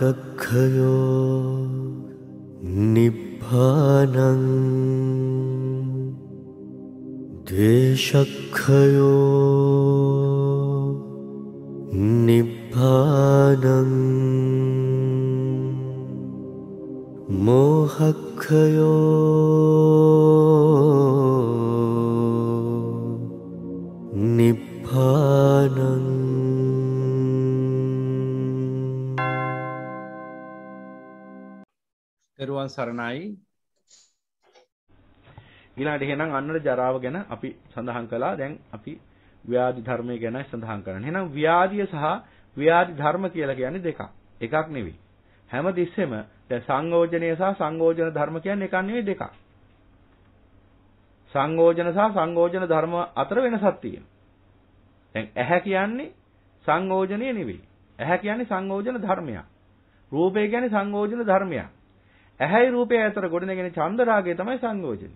कक्षयो निभानम् द्वेषक्षयो निभानम् मोहक्षयो දරුවන් සරණයි. ඊළඟට එහෙනම් අන්නර ජරාව ගැන අපි සඳහන් කළා. දැන් අපි ව්‍යාධි ධර්මය ගැන සඳහන් කරනවා එහෙනම් ව්‍යාධිය සහ ව්‍යාධි ධර්ම කියලා කියන්නේ දෙකක්. එකක් නෙවෙයි. හැම තිස්සෙම දැන් සංයෝජනය සහ සංයෝජන ධර්ම කියන්නේ එකක් නෙවෙයි දෙකක්. සංයෝජන සහ සංයෝජන ධර්ම අතර වෙනසක් තියෙනවා. දැන් ඇහැ කියන්නේ සංයෝජනය නෙවෙයි. ඇහැ කියන්නේ සංයෝජන ධර්මයක්. රූපය කියන්නේ සංයෝජන ධර්මයක්. ඇහැයි රූපය අතර ගොඩනගෙන චන්දරාගය තමයි සංයෝජනය.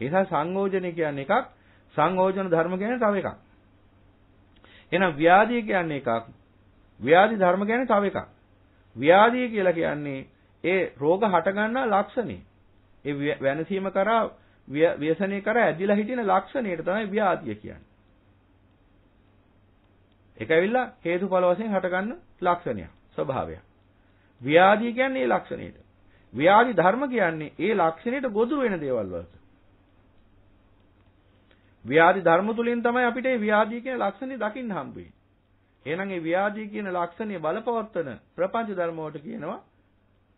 ඒ නිසා සංයෝජනය කියන්නේ එකක්, සංයෝජන ධර්ම කියන්නේ තව එකක්. එහෙනම් ව්‍යාධිය කියන්නේ එකක්, ව්‍යාධි ධර්ම කියන්නේ තව එකක්. ව්‍යාධිය කියලා කියන්නේ ඒ රෝග හටගන්නා ලක්ෂණේ. ඒ වෙනසීම කරා ව්‍යසනය කරා ඇදිලා හිටින ලක්ෂණයට තමයි ව්‍යාධිය කියන්නේ. ඒක ඇවිල්ලා හේතුඵල වශයෙන් හටගන්න ලක්ෂණයක්, ස්වභාවයක්. ව්‍යාධිය කියන්නේ ඒ ලක්ෂණයට. ව්‍යාධි ධර්ම කියන්නේ ඒ ලක්ෂණයට ගොදුරු වෙන දේවල් වලට. ව්‍යාධි ධර්ම තුලින් තමයි අපිට මේ ව්‍යාධිය කියන ලක්ෂණය දකින්න හම්බ වෙන්නේ. එහෙනම් මේ ව්‍යාධිය කියන ලක්ෂණය බලපවත්වන ප්‍රපංච ධර්ම වලට කියනවා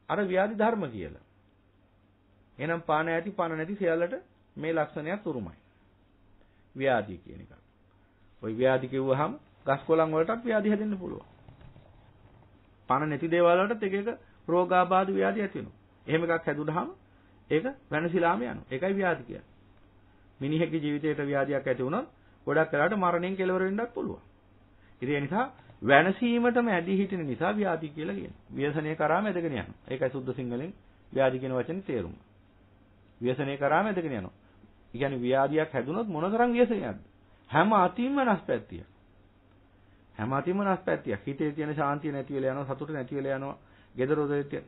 අර ව්‍යාධි ධර්ම කියලා. එහෙනම් පාන ඇති පාන නැති සියල්ලට මේ ලක්ෂණයක් උරුමයි. ව්‍යාධිය කියන එක. ওই ව්‍යාධි කිව්වහම ගස් කොළන් වලටත් ව්‍යාධි හැදෙන්න පුළුවන්. පාන නැති දේවල් වලටත් එක එක රෝගාබාධ ව්‍යාධි ඇති වෙනවා. එහෙම එකක් හැදුනහම ඒක වෙනසිලාම යනවා. ඒකයි ව්‍යාධි කියන්නේ. මිනිහෙක්ගේ ජීවිතයට ව්‍යාධියක් ඇති වුණොත් ගොඩක් වෙලාවට මරණයෙන් කෙලවර වෙන්නත් පුළුවන්. ඉතින් ඒ නිසා වෙනසීමටම ඇදී හිටින නිසා ව්‍යාධි කියලා කියනවා. ව්‍යසනය කරාම ඇදගෙන යනවා. ඒකයි සුද්ධ සිංහලෙන් ව්‍යාධි කියන වචනේ තේරුම. ව්‍යසනය කරාම ඇදගෙන යනවා. ඒ කියන්නේ ව්‍යාධියක් හැදුනොත් මොනතරම් ව්‍යසනයක්ද? හැම අතින්ම නැස්පැත්තිය. හැම අතින්ම නැස්පැත්තිය. හිතේ තියෙන ශාන්තිය නැති වෙලා යනවා, සතුට නැති වෙලා යනවා. ගෙදර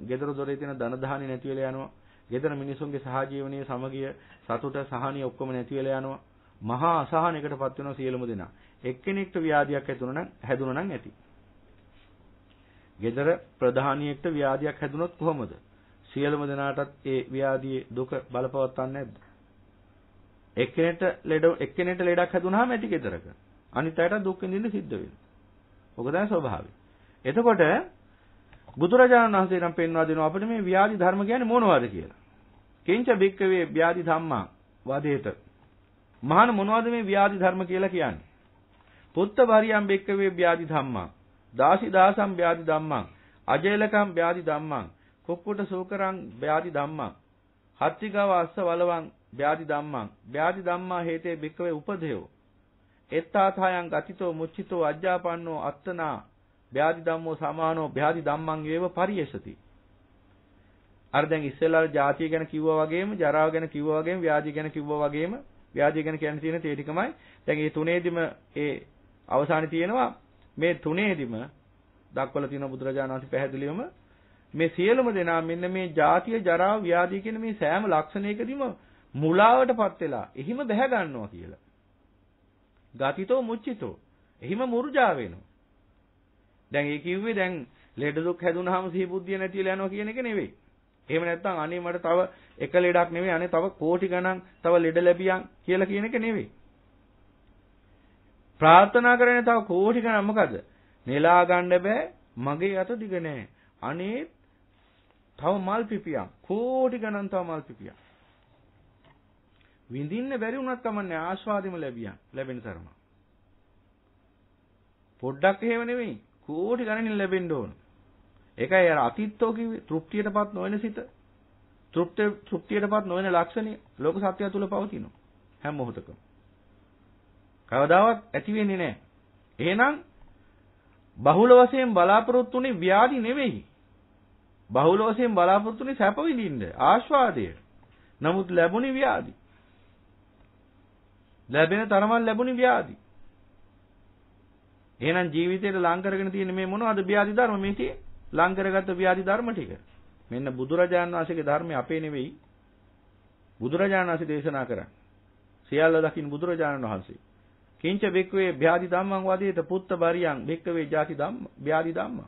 ගෙදර දොරේ තියෙන ධන දහනි නැති වෙලා යනවා. ගෙදර මිනිසුන්ගේ සහජීවනයේ සමගිය සතුට සහනිය ඔක්කොම නැති වෙලා යනවා. මහා අසහනයකටපත් වෙනවා සියලුම දෙනා. එක්කෙනෙක්ට ව්‍යාධියක් ඇතුණා නම් හැදුණා නම් ඇති. ගෙදර ප්‍රධානියෙක්ට ව්‍යාධියක් හැදුනොත් කොහොමද? සියලුම දෙනාටත් ඒ ව්‍යාධියේ දුක බලපවත්වන්නේ නැද්ද? එක්කෙනෙක්ට ලෙඩ එක්කෙනෙක්ට ලෙඩක් හැදුනහම ඇති ගෙදරක. අනිත් අයට දුක් විඳින්න සිද්ධ වෙනවා. ඔක තමයි ස්වභාවය. එතකොට බුදුරජාණන් වහන්සේ නම් පෙන්වා දෙනවා අපිට මේ ව්‍යාධි ධර්ම කියන්නේ මොනවද කියලා. කිංච බික්කවේ ව්‍යාධි ධම්මා වදේත. මහාන මොනවද මේ ව්‍යාධි ධර්ම කියලා කියන්නේ? පුත්ත භාරියම් බික්කවේ ව්‍යාධි ධම්මා. දාසි දාසම් ව්‍යාධි ධම්මා. අජේලකම් ව්‍යාධි ධම්මා. කුක්කුට සූකරං ව්‍යාධි ධම්මා. හත්තිගව අස්ස වලවං ව්‍යාධි ධම්මා. ව්‍යාධි ධම්මා හේතේ බික්කවේ උපදේයෝ. එත්තාථයන් ගතිතෝ මුච්චිතෝ අජ්ජාපන්නෝ අත්තනා ව්‍යාධි ධම්මෝ සමානෝ ව්‍යාධි ධම්මං වේව පරියසති. අර දැන් ඉස්සෙල්ලා ජාතිය ගැන කිව්වා වගේම ජරාව ගැන කිව්වා වගේම ව්‍යාධි ගැන කිව්වා වගේම ව්‍යාධිය ගැන කියන්න තියෙන තේ ටිකමයි. දැන් මේ තුනේදිම ඒ අවසානයේ තියෙනවා මේ තුනේදිම දක්වලා තියෙන බුදුරජාණන් වහන්සේ පැහැදිලිවම මේ සියලුම දෙනා මෙන්න මේ ජාතිය ජරා ව්‍යාධි කියන මේ සෑම ලක්ෂණයකදීම මුලාවටපත් වෙලා එහිම බැහැ ගන්නවා කියලා. ගතිතෝ මුච්චිතෝ එහිම මුර්ජා වෙනවා. දැන් ඒ කිව්වේ දැන් ලෙඩ දුක් හැදුනහම සිහි බුද්ධිය නැති වෙලා යනවා කියන එක නෙවෙයි. එහෙම නැත්නම් අනේ මට තව එක ලෙඩක් නෙවෙයි අනේ තව කෝටි ගණන් තව ලෙඩ ලැබියන් කියලා කියන එක නෙවෙයි. ප්‍රාර්ථනා කරන්නේ තව කෝටි ගණන් මොකද? නෙලා ගන්න බෑ මගේ අත දිග නෑ. අනේ තව මල් පිපියන් කෝටි ගණන් තව මල් පිපියන්. විඳින්න බැරි වුණත් කමන්නේ ආස්වාදෙම ලැබියන් ලැබෙන තරම. පොඩ්ඩක් එහෙම නෙවෙයි කෝටි ගණනින් ලැබෙන්න ඕන. ඒකයි අර අතිත්තෝ කිව්වේ තෘප්තියටපත් නොවන සිත. තෘප්තිය තෘප්තියටපත් නොවන ලක්ෂණය ලෝක සත්‍යය තුල පවතිනවා. හැම මොහොතකම. කවදාවත් ඇති වෙන්නේ නැහැ. එහෙනම් බහුල වශයෙන් බලාපොරොත්තුනේ ව්‍යාධි නෙවෙයි. බහුල වශයෙන් බලාපොරොත්තුනේ සැප විඳින්න ආස්වාදය. නමුත් ලැබුණේ ව්‍යාධි. ලැබෙන තරමක් ලැබුණේ ව්‍යාධි. එහෙනම් ජීවිතේට ලං කරගෙන තියෙන මේ මොනවද ව්‍යාධි ධර්ම මේ තියෙන්නේ? ලං කරගත්ත ව්‍යාධි ධර්ම ටික. මෙන්න බුදුරජාණන් වහන්සේගේ ධර්මය අපේ නෙවෙයි. බුදුරජාණන් වහන්සේ දේශනා කරන්නේ. සියල්ල දකින්න බුදුරජාණන් වහන්සේ. කිංච බික්වේ ව්‍යාධි ධම්මං වදේත පුත්ත බරියං බික්කවේ ಜಾති ධම්ම ව්‍යාධි ධම්ම.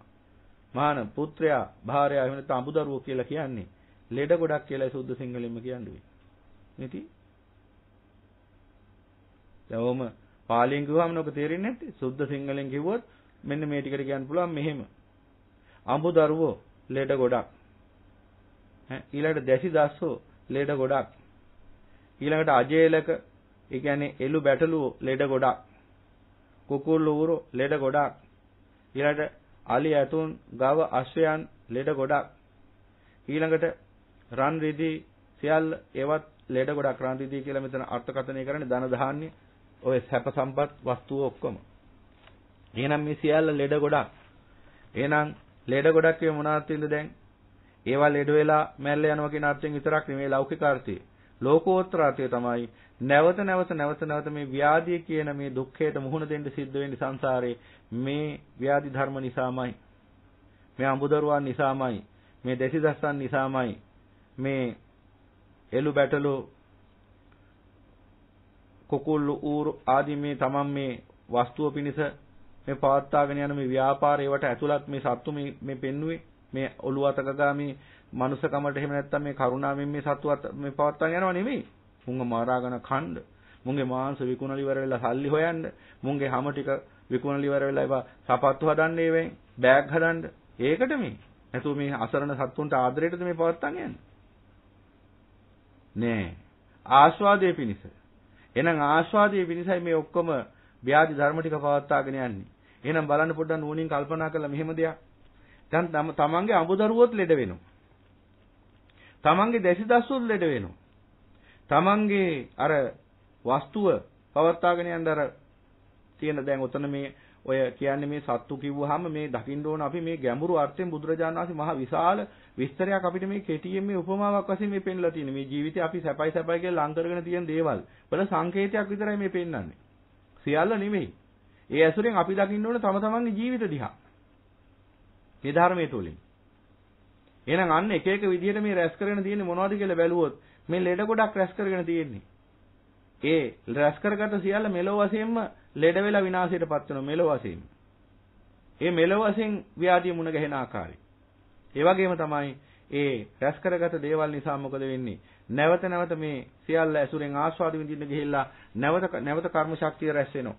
මහාන පුත්‍රයා භාර්යාව එහෙම නැත්නම් අඹදරුවෝ කියලා කියන්නේ ලෙඩ ගොඩක් කියලා සුද්ධ සිංහලෙන්ම කියන්නේ. නිති දැන් පාලියෙන් කිව්වම නෝක තේරෙන්නේ නැත්තේ. සුද්ධ සිංහලෙන් කිව්වොත් මෙන්න මේ ටිකට කියන්න පුළුවන් මෙහෙම. අඹ දරුවෝ ලෙඩ ගොඩක්. ඈ ඊළඟට දැසි දස්සෝ ලෙඩ ගොඩක්. ඊළඟට අජේලක ඒ කියන්නේ එළු බැටළුවෝ ලෙඩ ගොඩක්. කුකුල්ලු ඌරෝ ලෙඩ ගොඩක්. ඊළඟට අලි ඇතුන් ගව අශ්වයන් ලෙඩ ගොඩක්. ඊළඟට රන් රිදී සියල්ල ඒවත් ලෙඩ ගොඩක් රන් රිදී කියලා මෙතන අර්ථකථනය කරන්නේ ධන ධාන්‍ය ඔය සැප සම්පත් වස්තුව ඔක්කොම. එහෙනම් මේ සියල්ල ලෙඩ ගොඩක්. එහෙනම් ලෙඩ ගොඩක් කිය මොනවද දැන්? ඒවා ලෙඩ වෙලා මැල්ල යනවා කියන අර්ථයෙන් විතරක් නෙමෙයි ලෞකික අර්ථය. ලෝකෝත්තර අර්ථය තමයි නැවත නැවත නැවත නැවත මේ ව්‍යාධිය කියන මේ දුක්ඛයට මුහුණ දෙන්න සිද්ධ වෙන්නේ සංසාරේ මේ ව්‍යාධි ධර්ම නිසාමයි. මේ අඹදරුවන් නිසාමයි. මේ දෙසිදස්සන් නිසාමයි. මේ එළු බැටළු කුකුල්ලු ඌරු ආදී මේ තමන් මේ වස්තුව පිණිස මේ පවත්වාගෙන යන මේ ව්‍යාපාරේවට ඇතුළත් මේ සත්තු මේ මේ පෙන්නුවේ මේ ඔළුව අතකගා මේ මනුස්සකමට එහෙම නැත්තම් මේ කරුණාවෙන් මේ සත්තු මේ පවත්වාගෙන යනවා නෙමෙයි. මුංග මරාගෙන කණ්ඩ. මුංගේ මාංශ විකුණලි ඉවර වෙලා සල්ලි හොයන්න. මුංගේ හැම ටික විකුණලි ඉවර වෙලා ඒවා සපත්තු හදන්න ඒවෙන් බෑග් හදන්න. ඒකට මේ. නැතුව මේ අසරණ සත්තුන්ට ආදරයටද මේ පවත්වාගෙන යන්නේ. නෑ. ආස්වාදයේ පිණිස. එහෙනම් ආස්වාදයේ පිණිසයි මේ ඔක්කොම ව්‍යාධි ධර්ම ටික පවත්වාගෙන යන්නේ. එහෙනම් බලන්න පොඩ්ඩක් නුවණින් කල්පනා කරලා මෙහෙම දෙයක්. දැන් තමන්ගේ අඹදරුවොත් ලෙඩ වෙනවා. තමන්ගේ දැසිදස්සොත් ලෙඩ වෙනවා. තමන්ගේ අර වස්තුව පවත්වාගෙන යන්න අර තියෙන දැන් උතන මේ ඔය කියන්නේ මේ සත්තු කිව්වහම මේ දකින්න ඕන අපි මේ ගැඹුරු අර්ථයෙන් බුදුරජාණන් වහන්සේ මහා විශාල විස්තරයක් අපිට මේ කෙටියෙන් මේ උපමාවක් වශයෙන් මේ පෙන්ලා තියෙන මේ ජීවිතේ අපි සැපයි සැපයි කියලා ලං කරගෙන තියෙන දේවල්. වල සංකේතයක් විතරයි මේ පෙන්වන්නේ. සියල්ල නෙමෙයි. ඒ ඇසුරෙන් අපි දකින්න ඕන තම තමන්ගේ ජීවිත දිහා. මේ ධර්මයේ තුලින්. එහෙනම් අන්න එක එක විදිහට මේ රැස් කරගෙන තියෙන්නේ මොනවද කියලා බැලුවොත් මේ ලෙඩ ගොඩක් රැස් කරගෙන තියෙන්නේ. ඒ රැස් කරගත සියල්ල මෙලොව වශයෙන්ම ලෙඩ වෙලා විනාශයටපත් වෙනවා මෙලොව වශයෙන්. ඒ මෙලොව වශයෙන් ව්‍යාධිය මුණ ගැහෙන ආකාරය. ඒ වගේම තමයි ඒ රැස් කරගත දේවල් නිසා මොකද වෙන්නේ? නැවත නැවත මේ සියල්ල ඇසුරෙන් ආස්වාද විඳින්න ගිහිල්ලා නැවත නැවත කර්ම ශක්තිය රැස් වෙනවා.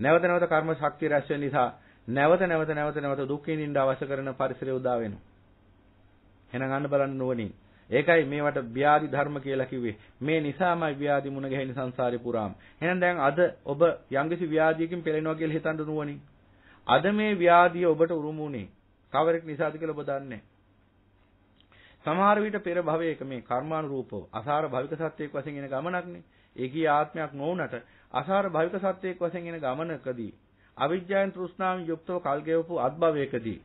නැවත නැවත කර්ම ශක්තිය රැස් වෙන නිසා නැවත නැවත නැවත නැවත දුක් විඳින්න අවශ්‍ය කරන පරිසරය උදා වෙනවා. එහෙනම් අන්න බලන්න ඕනේ. ඒකයි මේවට ව්‍යාධි ධර්ම කියලා කිව්වේ. මේ නිසාමයි ව්‍යාධි මුණ ගැහෙන සංසාරේ පුරාම. එහෙනම් දැන් අද ඔබ යම්කිසි ව්‍යාධියකින් පෙළෙනවා කියලා හිතන්න නුවණින්. අද මේ ව්‍යාධිය ඔබට උරුමුනේ. කවරෙක් නිසාද කියලා ඔබ දන්නේ සමහර විට පෙර භවයක මේ කර්මානුරූපව අසාර භවික සත්‍යයක් වශයෙන් එන ගමනක්නේ. ඒකී ආත්මයක් නොවුනට අසාර භවික සත්‍යයක් වශයෙන් එන ගමනකදී අවිජ්ජායන් තෘෂ්ණාවෙන් යුක්තව කල් ගෙවපු අත්භවයකදී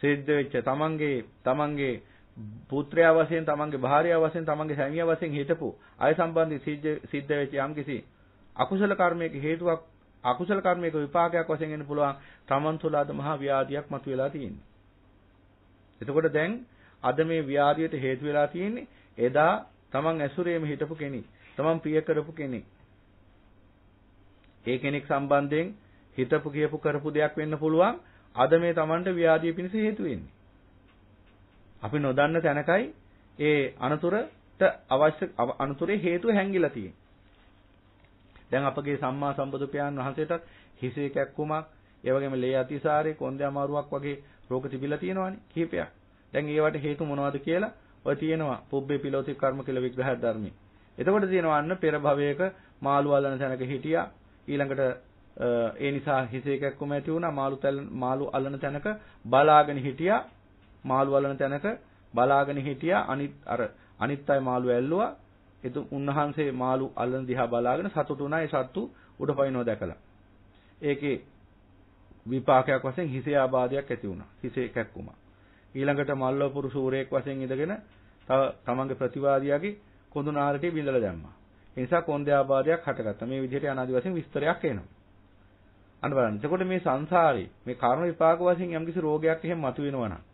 සිද්ධ වෙච්ච තමන්ගේ තමන්ගේ පුත්‍රයා වශයෙන් තමන්ගේ භාර්යාව වශයෙන් තමන්ගේ සැමියා වශයෙන් හිටපු අය සම්බන්ධයෙන් සිද්ධ වෙච්ච යම්කිසි අකුසල කර්මයක හේතුවක් අකුසල කර්මයක විපාකයක් වශයෙන් එන්න පුළුවන් තමන් තුළ අද මහා ව්‍යාධියක් මතුවලා තියෙන්නේ. එතකොට දැන් අද මේ ව්‍යාධියට හේතු වෙලා තියෙන්නේ එදා තමන් ඇසුරේම හිටපු කෙනෙක්. තමන් ප්‍රිය කරපු කෙනෙක්. ඒ කෙනෙක් සම්බන්ධයෙන් හිතපු කියපු කරපු දෙයක් වෙන්න පුළුවන් අද මේ තමන්ට ව්‍යාධිය පිණිස හේතු වෙන්නේ. අපි නොදන්න තැනකයි ඒ අනතුරට අවශ්‍ය අනතුරේ හේතුව හැංගිලා තියෙන්නේ. දැන් අපගේ සම්මා සම්බුදු පියාණන් වහන්සේටත් හිසේ කැක්කුමක්, ඒ වගේම ලේ අතිසාරේ, කොන්දේ අමාරුවක් වගේ රෝග තිබිලා තියෙනවානේ කීපයක්. දැන් ඒවට හේතු මොනවද කියලා ඔය තියෙනවා පුබ්බේ පිලෝති කර්ම කියලා විග්‍රහ ධර්මයේ. එතකොට තියෙනවා අන්න පෙර භවයක මාළු අල්ලන තැනක හිටියා. ඊළඟට ඒ නිසා හිසේ කැක්කුම ඇති වුණා. මාළු මාළු අල්ලන තැනක බලාගෙන හිටියා. මාළු වලන තැනක බලාගෙන හිටියා. අනිත් අර අනිත් අය මාළු ඇල්ලුවා. එතු උන්වහන්සේ මාළු අල්ලන දිහා බලාගෙන සතුටුුණා ඒ සත්තු උඩ පයින්ව දැකලා. ඒකේ විපාකයක් වශයෙන් හිසේ ආබාධයක් ඇති වුණා. හිසේ කැක්කුමා. ඊළඟට මල්ලපුරු සූරයෙක් වශයෙන් ඉඳගෙන තව තමන්ගේ ප්‍රතිවාදියාගේ කොඳු නාරටි බිඳලා දැම්මා. ඒ නිසා කොන්දේ ආබාධයක් හටගත්තා. මේ විදිහට අනාදි වශයෙන් විස්තරයක් එනවා. අන්න බලන්න. එතකොට මේ සංසාරේ මේ කර්ම විපාක වශයෙන් යම්කිසි රෝගයක් එහෙම මතුවෙනවා නම්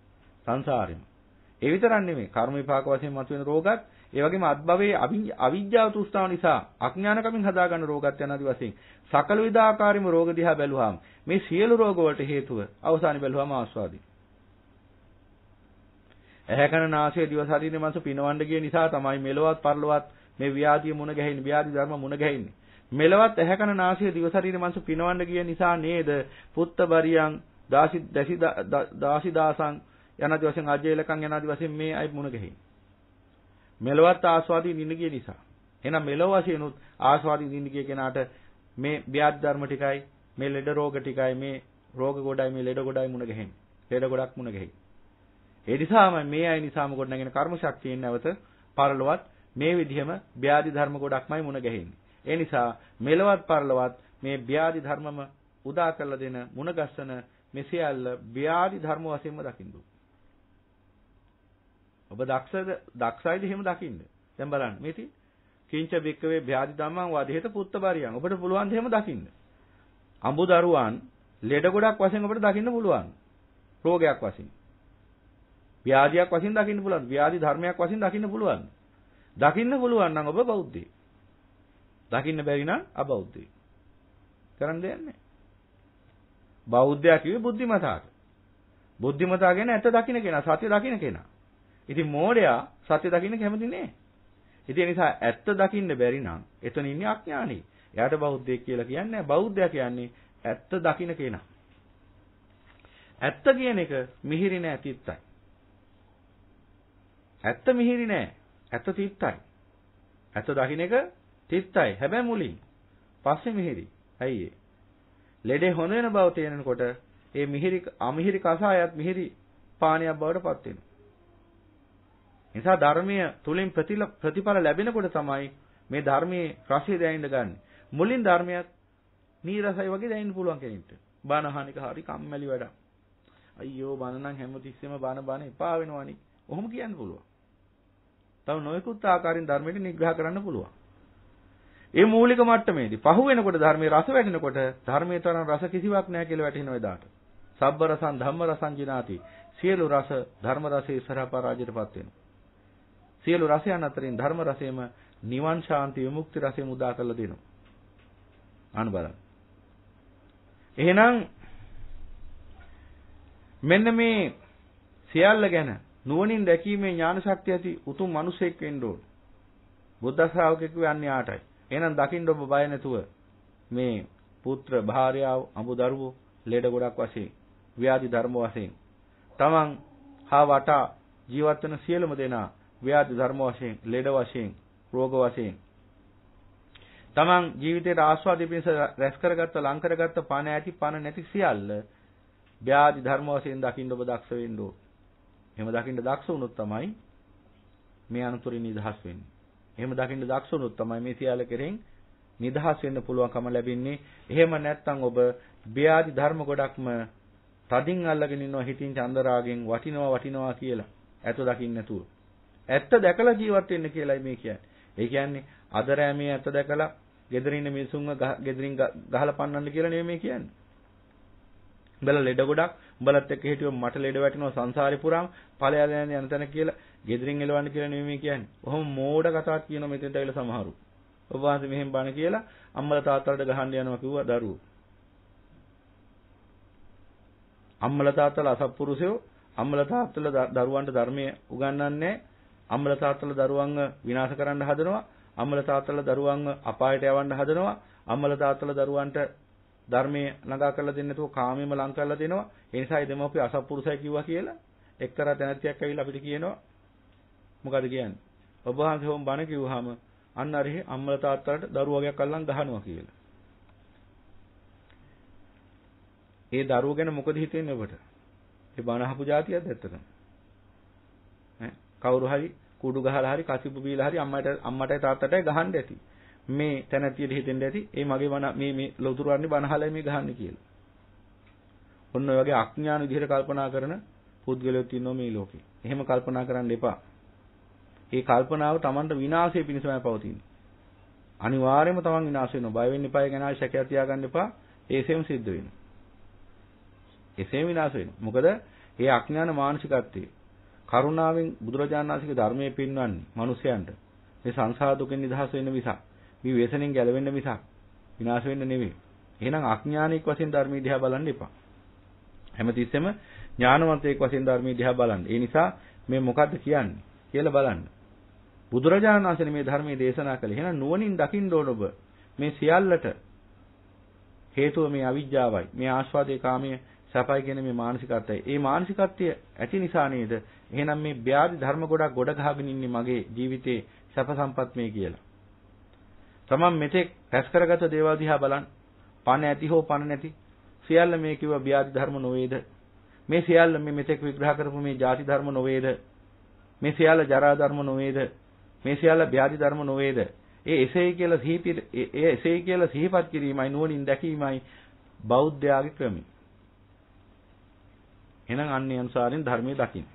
සංසාරෙම. ඒ විතරක් නෙමෙයි කර්ම විපාක වශයෙන් මතුවෙන රෝගත් ඒ වගේම අත්භවයේ අවිජ්ජාව තෘෂ්ණාව නිසා අඥානකමින් හදාගන්න රෝගත් යන ආදි වශයෙන් සකල විදාකාරීම රෝග දිහා බැලුවාම මේ සියලු රෝග වලට හේතුව අවසානයේ බැලුවාම ආස්වාදී. ඇහැ කන නාසය දිව ශරීරය මනස පිනවන්න ගිය නිසා තමයි මෙලොවත් පරලොවත් මේ ව්‍යාධිය මුණ ගැහෙන්නේ ව්‍යාධි ධර්ම මුණ ගැහෙන්නේ. මෙලවත් ඇහැ කන නාසය දිව ශරීරය මනස පිනවන්න ගිය නිසා නේද පුත්ත බරියන් දාසි දැසි දාසි දාසං යනාදි වශයෙන් අජේලකම් යනාදි වශයෙන් මේ අය මුණ ගැහෙන්නේ. මෙලවත් ආස්වාදී නින්න ගිය නිසා. එහෙනම් මෙලොව වශයෙන් උත් ආස්වාදී නින්න ගිය කෙනාට මේ ව්‍යාධි ධර්ම ටිකයි මේ ලෙඩ රෝග ටිකයි මේ රෝග ගොඩයි මේ ලෙඩ ගොඩයි මුණ ගැහෙන්නේ. ලෙඩ ගොඩක් මුණ ගැහෙන්නේ. ඒ නිසාම මේ අය නිසාම ගොඩනගෙන කර්ම ශක්තියෙන් නැවත පරලොවත් මේ විදිහම ව්‍යාධි ධර්ම ගොඩක්මයි මුණ ගැහෙන්නේ. ඒ නිසා මෙලවත් පරලොවත් මේ ව්‍යාධි ධර්මම උදා කරලා දෙන මුණ ගැස්සන මෙසියල්ල ව්‍යාධි ධර්ම වශයෙන්ම දකින්න ඔබ දක්ෂද දක්ෂයිද එහෙම දකින්න. දැන් බලන්න මේටි කිංච බික්කවේ ව්‍යාධි ධම්මං වදහෙත පුත්ත බරියන්. ඔබට පුළුවන් එහෙම දකින්න. අඹු දරුවන් ලෙඩ ගොඩක් වශයෙන් ඔබට දකින්න පුළුවන්. රෝගයක් වශයෙන්. ව්‍යාධියක් වශයෙන් දකින්න පුළුවන්. ව්‍යාධි ධර්මයක් වශයෙන් දකින්න පුළුවන්. දකින්න පුළුවන් නම් ඔබ බෞද්ධයෙක්. දකින්න බැරි නම් අබෞද්ධයෙක්. කරන්න දෙයක් නැහැ. බෞද්ධයා කිව්වේ බුද්ධිමතාට. බුද්ධිමතා කියන්නේ ඇත්ත දකින්න කෙනා, සත්‍ය දකින්න කෙනා. ඉතින් මෝඩයා සත්‍ය දකින්න කැමති නෑ. ඉතින් ඒ නිසා ඇත්ත දකින්න බැරි නම් එතන ඉන්නේ අඥානී. එයාට බෞද්ධයෙක් කියලා කියන්නේ බෞද්ධයා කියන්නේ ඇත්ත දකින්න කෙනා. ඇත්ත කියන එක මිහිරි නෑ තිත්තයි. ඇත්ත මිහිරි නෑ. ඇත්ත තිත්තයි. ඇත්ත දකින්න එක තිත්තයි. හැබැයි මුලින් පස්සේ මිහිරි. ඇයි ඒ? ලෙඩේ හොඳ වෙන බව තේරෙනකොට ඒ මිහිරි අමිහිරි කසායත් මිහිරි පානයක් බවට පත් වෙනවා. නිසා ධර්මයේ තුලින් ප්‍රතිඵල ලැබෙනකොට තමයි මේ ධර්මයේ රසය දැනෙන්න ගන්න. මුලින් ධර්මයක් නීරසයි වගේ දැනෙන්න පුළුවන් කෙනෙක්ට. බන අහන එක හරි කම්මැලි වැඩක්. අයියෝ බන නම් හැමතිස්සෙම බන බන එපා වෙනවනේ. ඔහොම කියන්න පුළුවන්. තව නොයෙකුත් ආකාරයෙන් ධර්මයට නිග්‍රහ කරන්න පුළුවන්. ඒ මූලික මට්ටමේදී පහු වෙනකොට ධර්මයේ රස වැටෙනකොට ධර්මයේ තරම් රස කිසිවක් නැහැ කියලා වැටහෙනවා එදාට. සබ්බ රසං ධම්ම රසං ජිනාති. සියලු රස ධර්ම රසයේ ඉස්සරහා පරාජයටපත් වෙනවා. සියලු රසයන් අතරින් ධර්ම රසයම නිවන් ශාන්ති විමුක්ති රසයම උදා කරලා දෙනවා. අන්න බලන්න. එහෙනම් මෙන්න මේ සියල්ල ගැන නුවණින් දැකීමේ ඥාන ශක්තිය ඇති උතුම් මිනිසෙක් වෙන්න ඕන. බුද්ධ ශ්‍රාවකෙකු යන්නේ ආටයි. එහෙනම් දකින්න ඔබ බය නැතුව මේ පුත්‍ර භාර්යාව අඹ දරුවෝ ලෙඩ ගොඩක් වශයෙන් ව්‍යාධි ධර්ම වශයෙන් තමන් හා වටා ජීවත් වෙන සියලුම දෙනා ව්‍යාධි ධර්ම වශයෙන් ලෙඩ වශයෙන් රෝග වශයෙන් තමන් ජීවිතයේ ආස්වාදයේ පිණිස රැස් කරගත්ත ලං කරගත්ත පණ ඇති පණ නැති සියල්ල ව්‍යාධි ධර්ම වශයෙන් දකින්න ඔබ දක්ෂ වෙන්න ඕන. එහෙම දකින්න දක්ෂ වුණොත් තමයි මේ අනුතරින් නිදහස් වෙන්නේ. එහෙම දකින්න දක්ෂ වුණොත් තමයි මේ සියල්ල කෙරෙන් නිදහස් වෙන්න පුළුවන්කම ලැබෙන්නේ. එහෙම නැත්නම් ඔබ ව්‍යාධි ධර්ම ගොඩක්ම තදින් අල්ලගෙන ඉන්නවා හිතින් චන්දරාගෙන් වටිනවා වටිනවා කියලා. ඇත දකින්න නැතුව. ඇත්ත දැකලා ජීවත් වෙන්න කියලායි මේ කියන්නේ. ඒ කියන්නේ අද රෑමේ ඇත්ත දැකලා ගෙදරින් ඉන්න මිනිසුන්ව ගෙදරින් ගහලා පන්නන්න කියලා නෙමෙයි කියන්නේ. උඹලා ලෙඩ ගොඩක් උඹලත් එක්ක හිටියොත් මට ලෙඩ වැටෙනවා සංසාරේ පුරාම ඵලයල් යන යන තැන කියලා ගෙදරින් එලවන්න කියලා නෙමෙයි කියන්නේ. ඔහොම මෝඩ කතාවක් කියනවා මෙතෙන්ට ඇවිල්ලා සමහරු. ඔබ වහන්සේ මෙහෙම බණ කියලා අම්මලා තාත්තලාට ගහන්න යනවා කිව්වා දරුවෝ. අම්මලා තාත්තලා අසත්පුරුෂයෝ අම්මලා තාත්තලා දරුවන්ට ධර්මයේ උගන්වන්නේ අම්මලා තාත්තලා දරුවන්ව විනාශ කරන්න හදනවා අම්මලා තාත්තලා දරුවන්ව අපායට යවන්න හදනවා අම්මලා තාත්තලා දරුවන්ට ධර්මයේ ළඟා කරලා දෙන්නේ නැතුව කාමයෙන්ම ලං කරලා දෙනවා. ඒ නිසා ඒ දෙමෝපිය අසත්පුරුෂය කිව්වා කියලා එක්තරා තැනැත්තියක් ඇවිල්ලා අපිට කියනවා. මොකද කියන්නේ? ඔබ වහන්සේ හොම් බණ කිව්වහම අන්න අර අම්මලා තාත්තලාට දරුවගයක් අල්ලන් ගහනවා කියලා. ඒ දරුවෝ ගැන මොකද හිතෙන්නේ ඔබට? ඒ බණ අහපු જાතියක්ද ඇත්තටම? කවුරු හරි කුඩු ගහලා හරි කසිප්පු බීලා හරි අම්මට අම්මටයි තාත්තටයි ගහන්න ඇති. මේ තැනැත්තියට හිතෙන්න ඇති මේ මගේ බන මේ මේ ලොතුරු වන්නේ බනහලයි මේ ගහන්නේ කියලා. ඔන්න ඔය වගේ අඥාන විදිහට කල්පනා කරන පුද්ගලයෝ ඉන්නවා මේ ලෝකේ. එහෙම කල්පනා කරන්න එපා. ඒ කල්පනාව Tamanට විනාශය පිණිසමයි පවතින්නේ. අනිවාර්යයෙන්ම Taman විනාශ වෙනවා. බය වෙන්න එපා. ඒ ගැන ආයෙ සැකයක් තියාගන්න එපා. ඒ එසේම සිද්ධ වෙනවා. එසේම විනාශ වෙනවා. මොකද ඒ අඥාන මානසිකත්වයේ කරුණාවෙන් බුදුරජාණන් වහන්සේගේ ධර්මයේ පින්වන්නේ මිනිසයන්ට මේ සංසාර දුකෙන් නිදහස් වෙන්න මිසක් මේ ව්‍යසනෙන් ගැලවෙන්න මිසක් විනාශ වෙන්න නෙවෙයි. එහෙනම් අඥානික වශයෙන් ධර්මයේ දිහා බලන්න එපා. හැමතිස්සෙම ඥානවන්තයෙක් වශයෙන් ධර්මයේ දිහා බලන්න. ඒ නිසා මේ මොකද්ද කියන්නේ කියලා බලන්න. බුදුරජාණන් වහන්සේ මේ ධර්මයේ දේශනා කළේ. එහෙනම් නුවණින් දකින්න ඕන ඔබ මේ සියල්ලට හේතුව මේ අවිජ්ජාවයි. මේ ආස්වාදේ කාමයේ සපයි කියන මේ මානසිකත්වය. ඒ මානසිකත්වය ඇති නිසා නේද? එහෙනම් මේ ව්‍යාධි ධර්ම ගොඩක් ගොඩ ගහගෙන ඉන්නේ මගේ ජීවිතේ සැප සම්පත් මේ කියලා. තමන් මෙතෙක් රැස් කරගත දේවල් දිහා බලන්න. පණ ඇති හෝ පණ නැති සියල්ල මේ කිව්ව ව්‍යාධි ධර්ම නොවේද? මේ සියල්ල මේ මෙතෙක් විග්‍රහ කරපු මේ ಜಾති ධර්ම නොවේද? මේ සියල්ල ජරා ධර්ම නොවේද? මේ සියල්ල ව්‍යාධි ධර්ම නොවේද? ඒ එසේයි කියලා සිහිපි ඒ එසේයි කියලා සිහිපත් කිරීමයි නුවණින් දැකීමයි බෞද්ධයාගේ ක්‍රමය. එහෙනම් අන්නේ අනුසාරයෙන් ධර්මයේ දකින්න.